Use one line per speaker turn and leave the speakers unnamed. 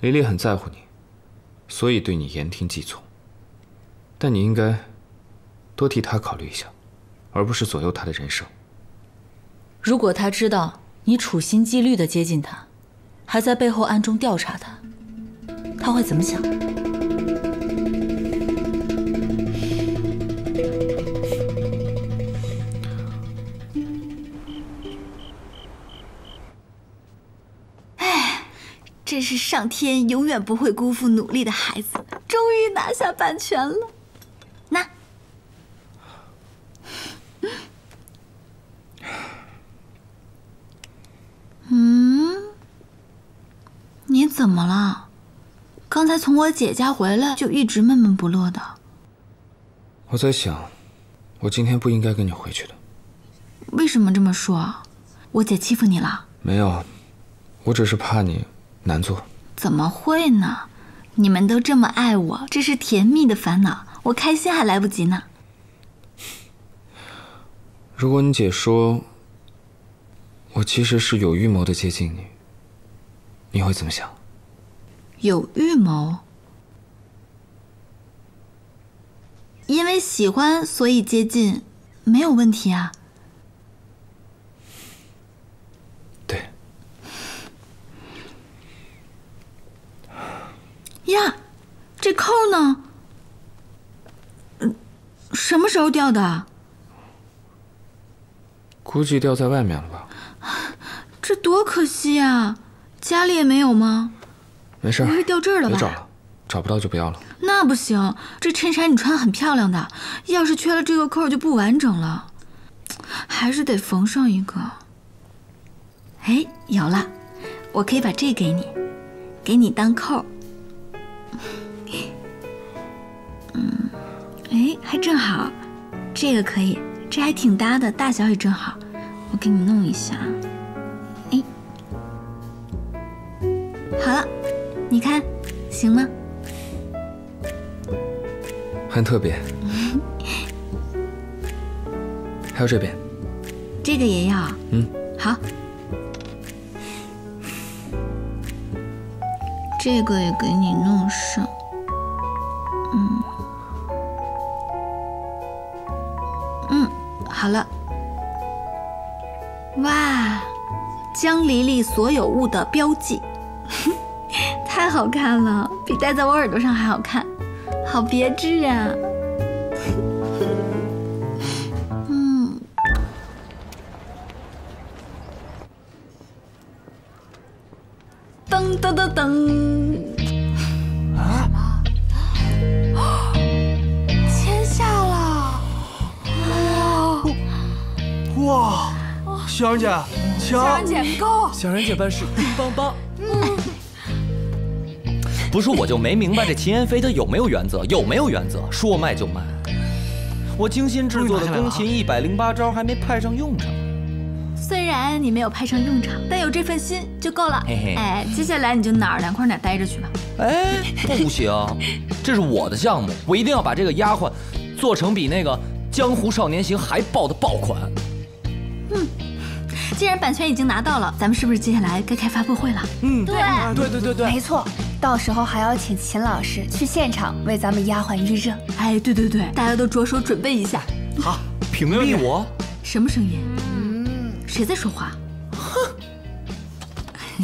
黎黎很在乎你，所以对你言听计从。但你应该多替她考虑一下，而不是左右她的人生。
如果她知道你处心积虑地接近她，还在背后暗中调查她，她会怎么想？
真是上天永远不会辜负努力的孩子，终于拿下版权了。那，嗯，你怎么了？刚才从我姐家回来就一直闷闷不乐的。
我在想，我今天不应该跟你回去的。
为什么这么说？我姐欺负你了？
没有，我只是怕你。难做？
怎么会呢？你们都这么爱我，这是甜蜜的烦恼，我开心还来不及呢。
如果你姐说，我其实是有预谋的接近你，你会怎么想？
有预谋？因为喜欢所以接近，没有问题啊。呀，这扣呢？嗯，什么时候掉的？
估计掉在外面了吧。
这多可惜呀！家里也没有吗？
没事，
不会掉这儿了吧？
别找了，找不到就不要了。
那不行，这衬衫你穿很漂亮的，要是缺了这个扣就不完整了，还是得缝上一个。哎，有了，我可以把这给你，给你当扣。嗯，哎，还正好，这个可以，这还挺搭的，大小也正好，我给你弄一下。哎，好了，你看，行吗？
很特别。还有这边，
这个也要。
嗯，
好。这个也给你弄上。嗯。嗯好了，哇，江离离所有物的标记，太好看了，比戴在我耳朵上还好看，好别致啊！噔噔噔噔。
哇，哇小然姐，
小然姐够，
小然姐办事硬邦邦。
嗯不是我就没明白这秦妍飞她有没有原则？有没有原则？说卖就卖。我精心制作的宫琴一百零八招还没派上用场。
虽然你没有派上用场，但有这份心就够了。嘿嘿，哎，接下来你就哪儿凉快哪儿待着去吧。
哎，不行，这是我的项目，我一定要把这个丫鬟做成比那个《江湖少年行》还爆的爆款。
嗯，既然版权已经拿到了，咱们是不是接下来该开发布会了？
嗯，对，
对对对对，
没错。到时候还要请秦老师去现场为咱们丫鬟预热。
哎，对对对，大家都着手准备一下。
好，
屏蔽我。
什么声音？谁在说话？